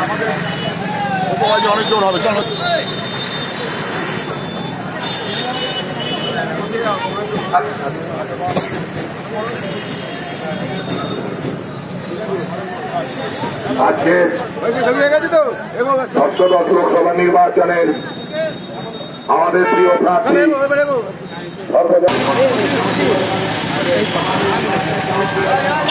আমাদের অনেক জোর হবে চলো আজকে সপ্তদশ লোকসভা নির্বাচনের আমাদের প্রিয় প্রার্থী সর্বজন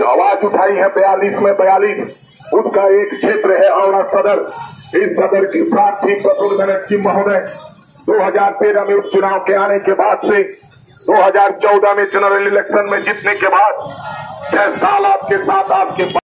आवाज उठाई है बयालीस में बयालीस उसका एक क्षेत्र है औरा सदर इस सदर की प्रार्थी प्रफुल्ल गणेश सिंह महोदय 2013 में उपचुनाव के आने के बाद से 2014 में जनरल इलेक्शन में जीतने के बाद छह साल आपके साथ आपके